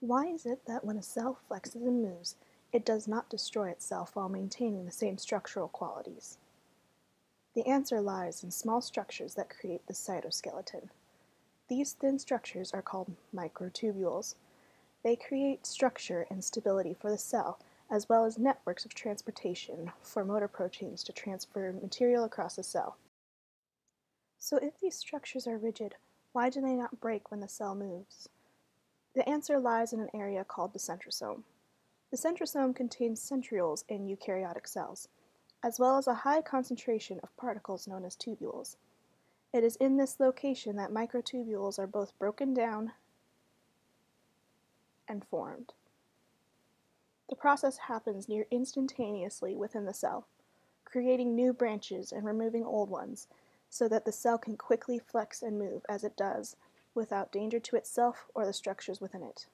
Why is it that when a cell flexes and moves, it does not destroy itself while maintaining the same structural qualities? The answer lies in small structures that create the cytoskeleton. These thin structures are called microtubules. They create structure and stability for the cell, as well as networks of transportation for motor proteins to transfer material across the cell. So if these structures are rigid, why do they not break when the cell moves? The answer lies in an area called the centrosome. The centrosome contains centrioles in eukaryotic cells, as well as a high concentration of particles known as tubules. It is in this location that microtubules are both broken down and formed. The process happens near instantaneously within the cell, creating new branches and removing old ones, so that the cell can quickly flex and move as it does without danger to itself or the structures within it.